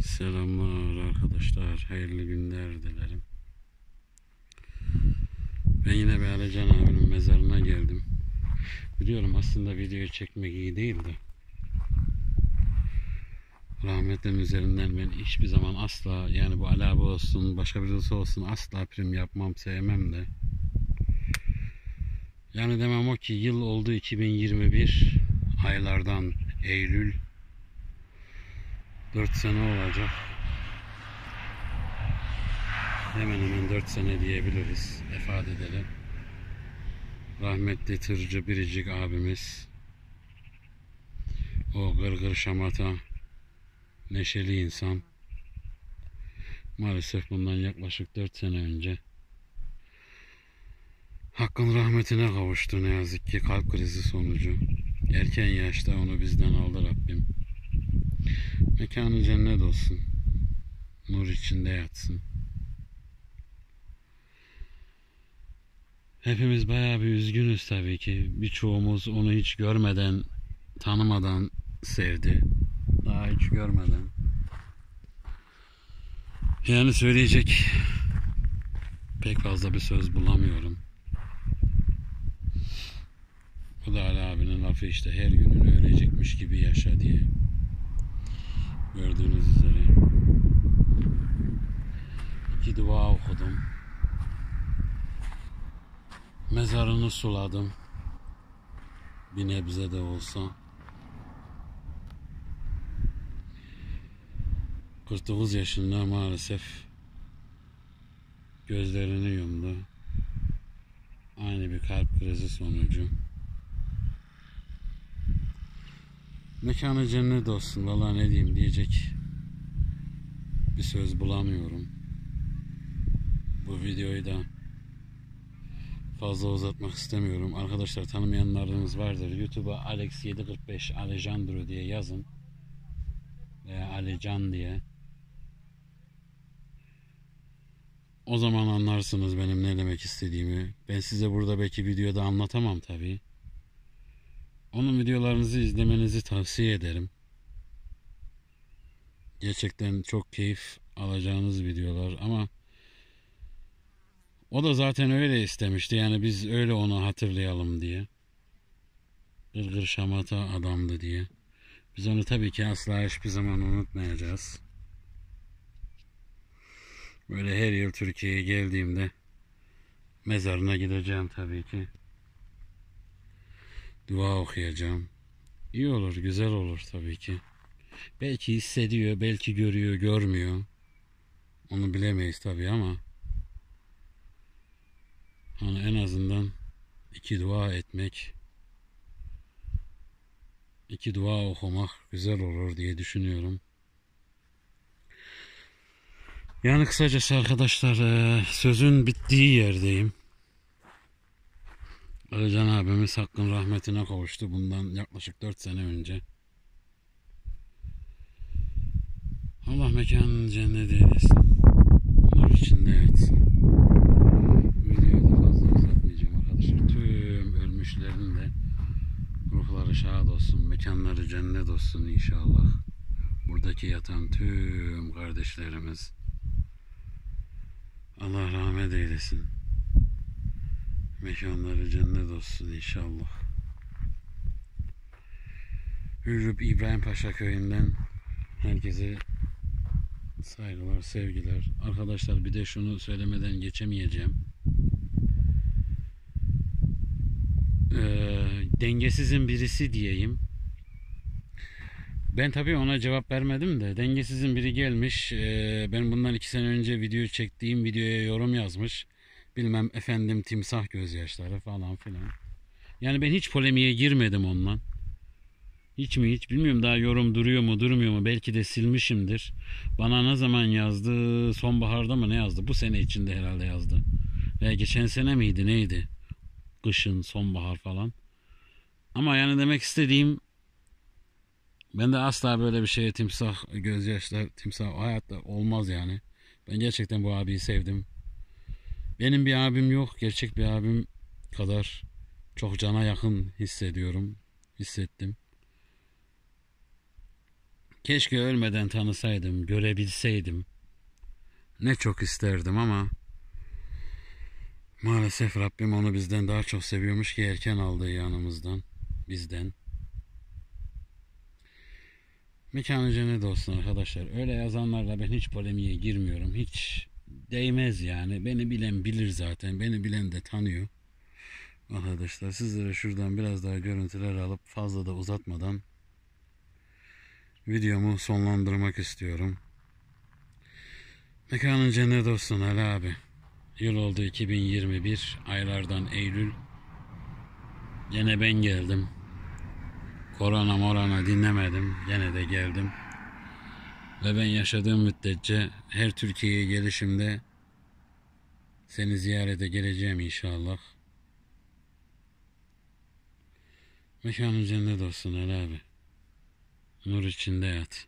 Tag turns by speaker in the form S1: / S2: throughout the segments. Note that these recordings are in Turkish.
S1: Selamlar arkadaşlar. Hayırlı günler dilerim. Ben yine bir Alican abinin mezarına geldim. Biliyorum aslında video çekmek iyi değildi. Rahmetli üzerinden ben hiçbir zaman asla yani bu Ali abi olsun başka birisi olsun asla prim yapmam sevmem de. Yani demem o ki yıl oldu 2021 aylardan Eylül 4 sene olacak. Hemen hemen 4 sene diyebiliriz. Vefat edelim. Rahmetli tırcı biricik abimiz. O gırgır şamata neşeli insan. Maalesef bundan yaklaşık 4 sene önce Hakkın rahmetine kavuştu ne yazık ki kalp krizi sonucu. Erken yaşta onu bizden aldı Rabbim. Mekanı cennet olsun. Nur içinde yatsın. Hepimiz bayağı bir üzgünüz tabii ki. Birçoğumuz onu hiç görmeden, tanımadan sevdi. Daha hiç görmeden. Yani söyleyecek pek fazla bir söz bulamıyorum. Bu da Ali abinin lafı işte her gününü ölecekmiş gibi yaşa diye. Gördüğünüz üzere. İki dua okudum. Mezarını suladım. Bir nebze de olsa. 49 yaşında maalesef gözlerini yumdu. Aynı bir kalp krizi sonucu. Mekanı cennet olsun. Valla ne diyeyim diyecek bir söz bulamıyorum. Bu videoyu da fazla uzatmak istemiyorum. Arkadaşlar tanımayanlarınız vardır. YouTube'a Alex745 Alejandro diye yazın. Veya Alecan diye. O zaman anlarsınız benim ne demek istediğimi. Ben size burada belki videoda anlatamam tabii. Onun videolarınızı izlemenizi tavsiye ederim. Gerçekten çok keyif alacağınız videolar ama o da zaten öyle istemişti. Yani biz öyle onu hatırlayalım diye. Gırgır şamata adamdı diye. Biz onu tabii ki asla hiçbir zaman unutmayacağız. Böyle her yıl Türkiye'ye geldiğimde mezarına gideceğim tabii ki dua okuyacağım. İyi olur, güzel olur tabii ki. Belki hissediyor, belki görüyor, görmüyor. Onu bilemeyiz tabii ama hani en azından iki dua etmek, iki dua okumak güzel olur diye düşünüyorum. Yani kısacası arkadaşlar sözün bittiği yerdeyim. Özcan abimiz hakkın rahmetine kavuştu bundan yaklaşık 4 sene önce. Allah mekanını cennet eylesin. Nur içinde yatsın. Videoyu da fazla uzatmayacağım arkadaşlar. Tüm ölmüşlerin de ruhları şad olsun. Mekanları cennet olsun inşallah. Buradaki yatan tüm kardeşlerimiz Allah rahmet eylesin. Mekanları cennet olsun inşallah. Ürüp İbrahim Paşa köyünden herkese saygılar, sevgiler. Arkadaşlar bir de şunu söylemeden geçemeyeceğim. Ee, dengesizin birisi diyeyim. Ben tabii ona cevap vermedim de dengesizin biri gelmiş. Ee, ben bundan iki sene önce video çektiğim videoya yorum yazmış bilmem efendim timsah gözyaşları falan filan. Yani ben hiç polemiğe girmedim ondan. Hiç mi hiç bilmiyorum daha yorum duruyor mu durmuyor mu belki de silmişimdir. Bana ne zaman yazdı sonbaharda mı ne yazdı bu sene içinde herhalde yazdı. Veya geçen sene miydi neydi? Kışın sonbahar falan. Ama yani demek istediğim ben de asla böyle bir şeye timsah gözyaşlar timsah hayatta olmaz yani. Ben gerçekten bu abiyi sevdim. Benim bir abim yok. Gerçek bir abim kadar çok cana yakın hissediyorum. Hissettim. Keşke ölmeden tanısaydım, görebilseydim. Ne çok isterdim ama maalesef Rabbim onu bizden daha çok seviyormuş ki erken aldığı yanımızdan, bizden. Mekanı cennet olsun arkadaşlar. Öyle yazanlarla ben hiç polemiğe girmiyorum. Hiç değmez yani. Beni bilen bilir zaten. Beni bilen de tanıyor. Arkadaşlar sizlere şuradan biraz daha görüntüler alıp fazla da uzatmadan videomu sonlandırmak istiyorum. Mekanın cennet olsun Ali abi. Yıl oldu 2021 aylardan Eylül. Gene ben geldim. Korona morana dinlemedim. Gene de geldim. Ve ben yaşadığım müddetçe her Türkiye'ye gelişimde seni ziyarete geleceğim inşallah. Mekanın cennet olsun Ali abi. Nur içinde yat.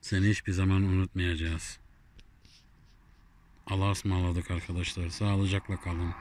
S1: Seni hiçbir zaman unutmayacağız. Allah'a ısmarladık arkadaşlar. Sağlıcakla kalın.